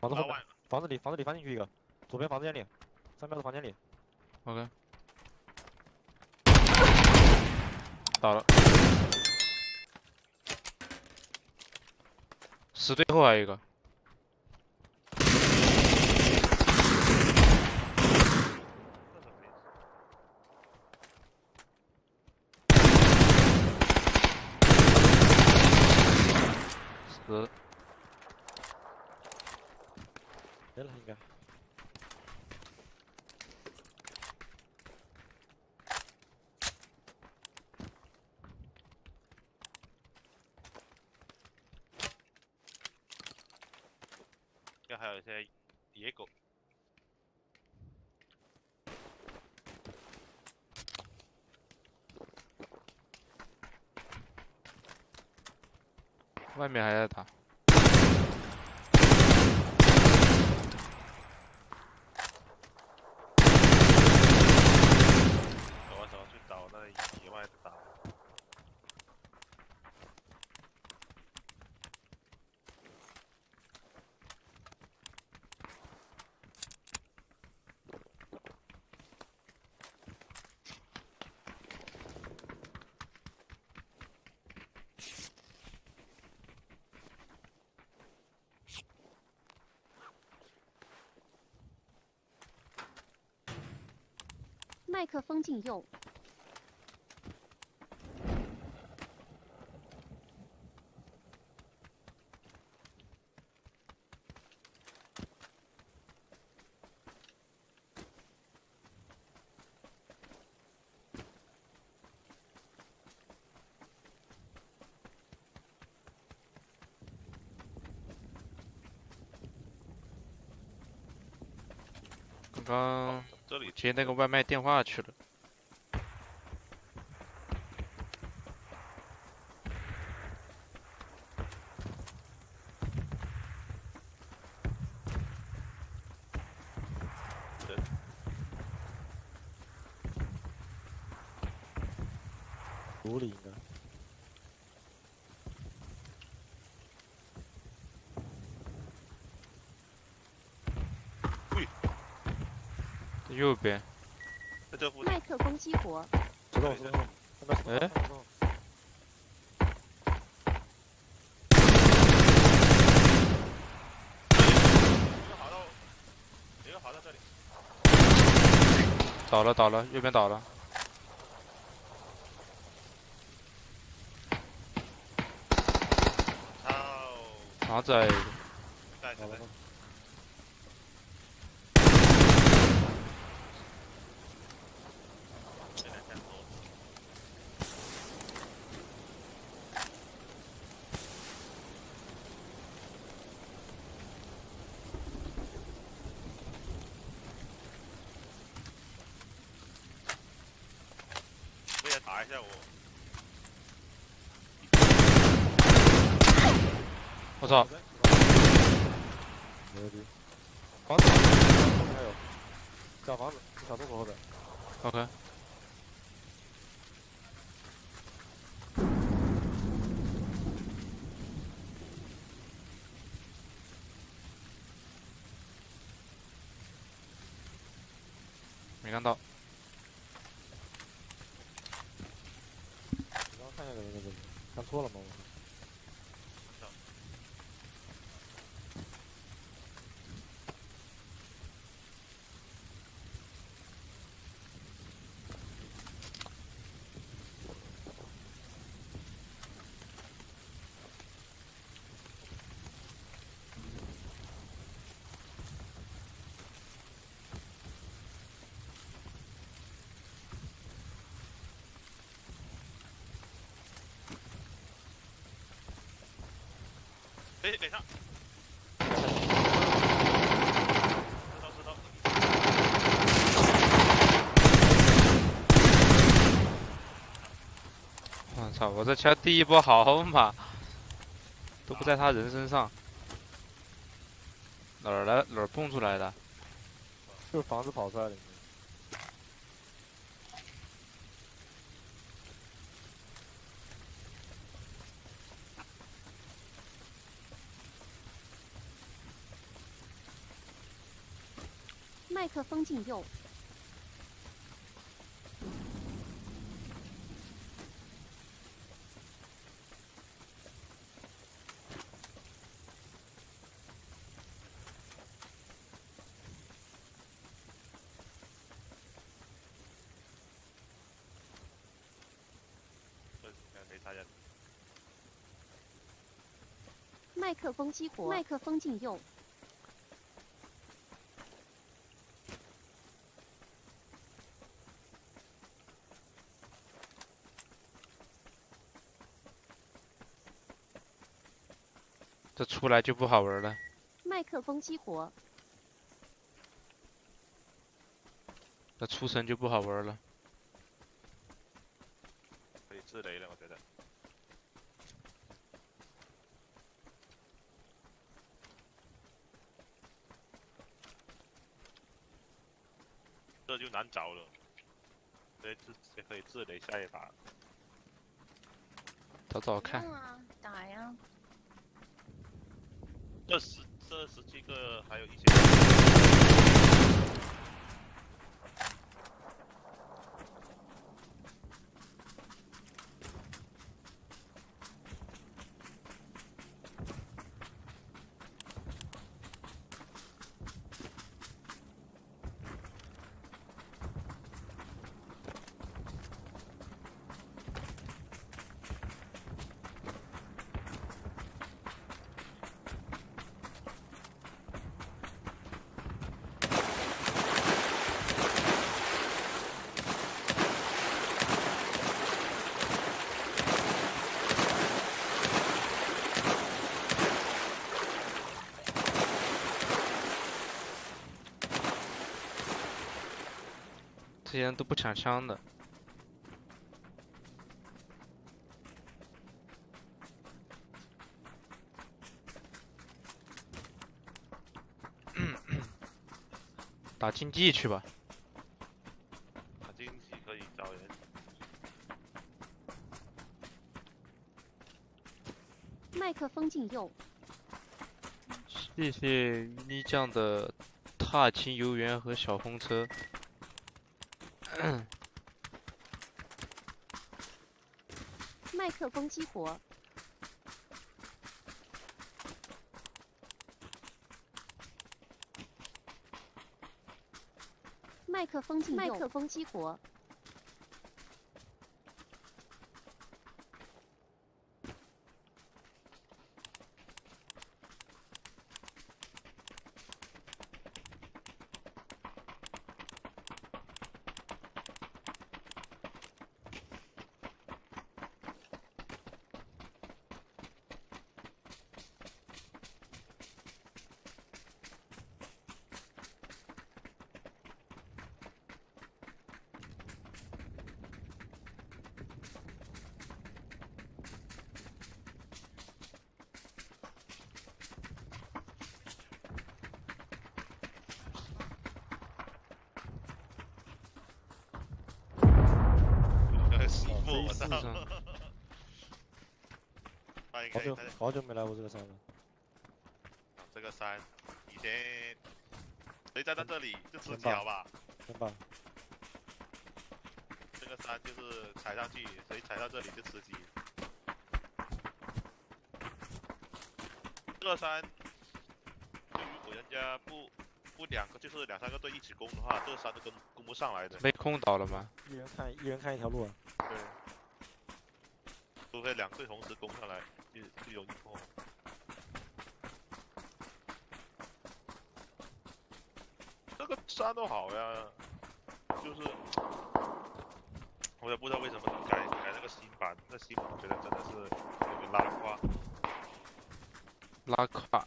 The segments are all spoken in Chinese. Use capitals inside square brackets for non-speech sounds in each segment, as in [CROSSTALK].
房子后面，房子里，房子里翻进去一个，左边房间里，三标的房间里，OK，倒了。死最后还有一个，这什么意思？十没了应该。应该还有一些野狗。外面还在打。走啊走啊，去找那野外的打。麦克风禁用。刚刚这里接那个外卖电话去了。屋里应在右边，在这附近麦，克风激活。石头，石头，三标石头哎这里。倒了倒了，右边倒了。操！房子还有一个，在这里好了吗？这两天多。我也打一下我。我操！没问题。房子还有，小房子，小洞口后边。OK，没看到。你看见的那个，看错了吗？我哎，脸上。石头石头。我操！我这枪第一波好嘛，都不在他人身上，哪儿来哪儿蹦出来的？就是房子跑出来的。克风禁用。麦克风激活，麦克风禁用，出来就不好玩了。麦克风激活，那出生就不好玩了。可以自雷了，我觉得。这就难找了，所以自也可以自雷下一把。找找看，啊，打呀！这十这十七个还有一些。这些人都不抢枪的。[COUGHS] 打竞技去吧，打竞技可以找人。麦克风禁用，谢谢咪酱的踏青游园和小风车。麦克风激活，麦克风禁用，麦克风激活，我操！[LAUGHS] 好久好久没来过这个山了。这个山以前谁站在这里就吃鸡好吧？真棒！这个山就是踩上去，谁踩到这里就吃鸡。这个山，两个就是两三个队一起攻的话，这个山都攻攻不上来的。被空倒了吗？一人看一人看一条路啊。对，除非两队同时攻上来，就就容易破。这个山都好呀，就是 [TSK] 我也不知道为什么改改那个新版，那新版我觉得真的是有点拉胯。拉胯，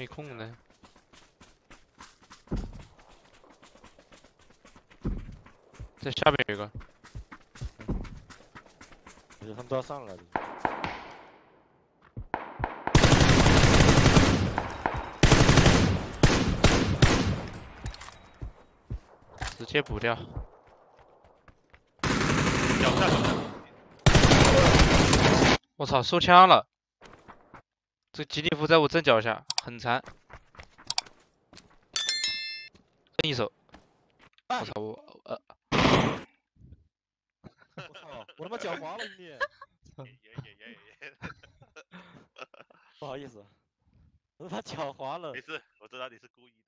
没空呢。在下面有一个，我觉得他们都要上来了。直接补掉。脚下脚下，我操，收枪了！吉利服在我正脚下，很残，摁一手，我操我呃，我操，我他妈脚滑了兄弟，[LAUGHS] 不好意思，我他妈脚滑了，没事，我知道你是故意的。